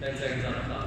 在在那